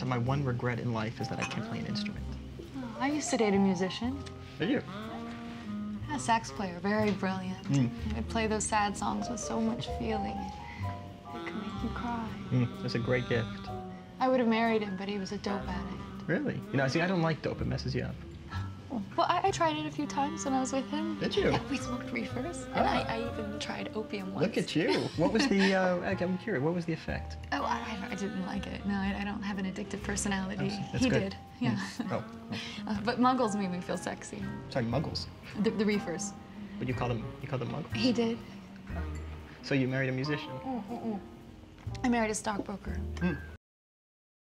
that my one regret in life is that I can't play an instrument. Oh, I used to date a musician. Did you? A sax player, very brilliant. Mm. He'd play those sad songs with so much feeling. It could make you cry. Mm, that's a great gift. I would have married him, but he was a dope addict. Really? You know, I see, I don't like dope. It messes you up. Well, I, I tried it a few times when I was with him. Did you? Yeah, we smoked reefers, and I, I even tried opium once. Look at you. What was the, uh, I'm curious, what was the effect? Oh, I, I didn't like it. No, I, I don't have an addictive personality. That's he good. did, yeah. Oh, oh. Uh, but muggles made me feel sexy. sorry, muggles. The, the reefers. But you call them, you call them muggles? He did. So you married a musician? I married a stockbroker. Mm.